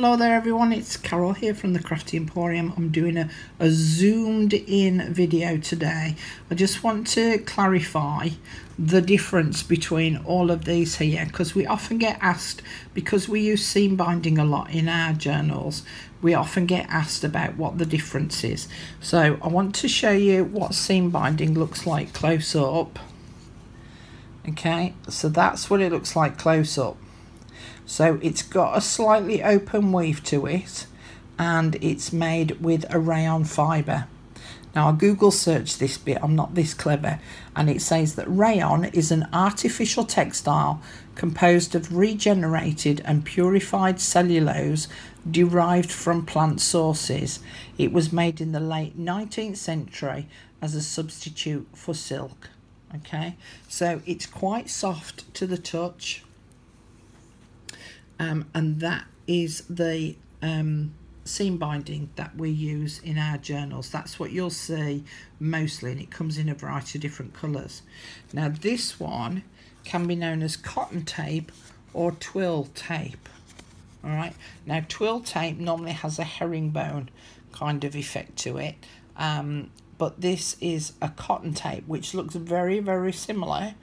Hello there everyone, it's Carol here from the Crafty Emporium. I'm doing a, a zoomed in video today. I just want to clarify the difference between all of these here because we often get asked, because we use seam binding a lot in our journals, we often get asked about what the difference is. So I want to show you what seam binding looks like close up. Okay, so that's what it looks like close up. So it's got a slightly open weave to it and it's made with a rayon fibre. Now I Google searched this bit, I'm not this clever, and it says that rayon is an artificial textile composed of regenerated and purified cellulose derived from plant sources. It was made in the late 19th century as a substitute for silk. Okay, so it's quite soft to the touch um, and that is the um, seam binding that we use in our journals. That's what you'll see mostly, and it comes in a variety of different colours. Now this one can be known as cotton tape or twill tape. All right. Now twill tape normally has a herringbone kind of effect to it, um, but this is a cotton tape which looks very very similar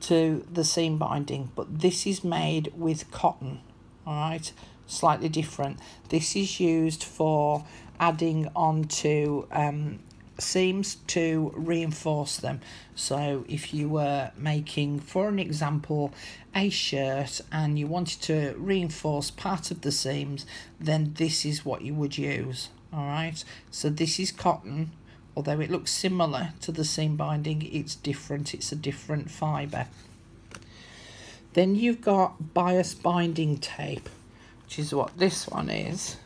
to the seam binding but this is made with cotton all right slightly different. This is used for adding onto um, seams to reinforce them. So if you were making for an example a shirt and you wanted to reinforce part of the seams then this is what you would use all right so this is cotton although it looks similar to the seam binding it's different. It's a different fibre. Then you've got bias binding tape which is what this one is.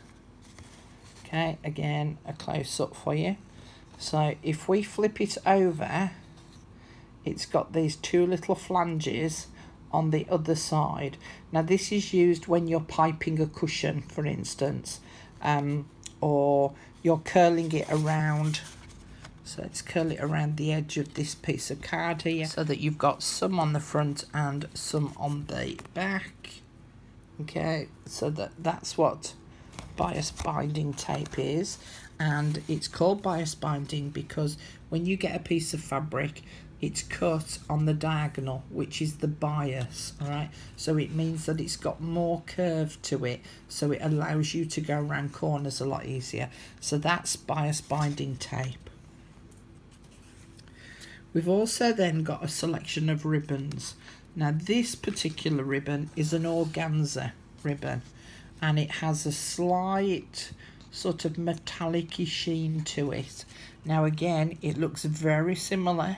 Okay again a close-up for you. So if we flip it over it's got these two little flanges on the other side. Now this is used when you're piping a cushion for instance um, or you're curling it around so let's curl it around the edge of this piece of card here. So that you've got some on the front and some on the back. Okay so that that's what bias binding tape is. And it's called bias binding because when you get a piece of fabric it's cut on the diagonal which is the bias all right? So it means that it's got more curve to it. So it allows you to go around corners a lot easier. So that's bias binding tape we've also then got a selection of ribbons. Now this particular ribbon is an organza ribbon and it has a slight sort of metallic sheen to it. Now again it looks very similar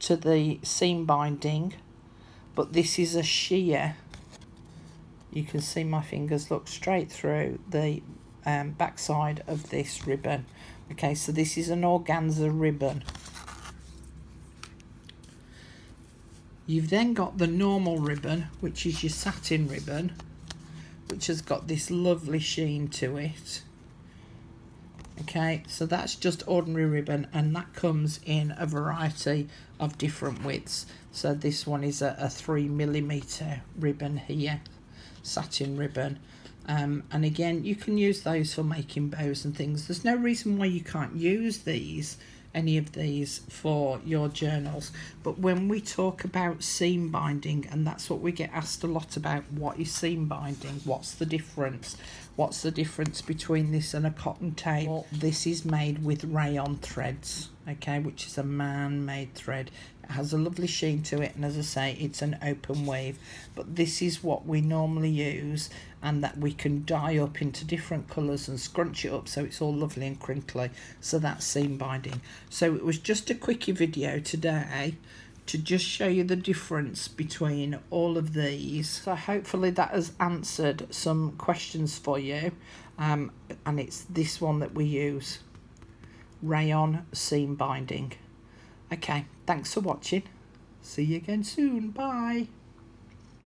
to the seam binding but this is a sheer you can see my fingers look straight through the um, backside of this ribbon. Okay so this is an organza ribbon you've then got the normal ribbon which is your satin ribbon which has got this lovely sheen to it. Okay so that's just ordinary ribbon and that comes in a variety of different widths. So this one is a, a three millimeter ribbon here satin ribbon. Um, and again you can use those for making bows and things. There's no reason why you can't use these any of these for your journals. But when we talk about seam binding and that's what we get asked a lot about what is seam binding? What's the difference? What's the difference between this and a cotton tape? Well, this is made with rayon threads okay which is a man-made thread. It has a lovely sheen to it and as I say it's an open weave. But this is what we normally use and that we can dye up into different colours and scrunch it up so it's all lovely and crinkly. So that's seam binding. So it was just a quickie video today to just show you the difference between all of these. So hopefully that has answered some questions for you. Um, and it's this one that we use rayon seam binding. Okay thanks for watching. See you again soon. Bye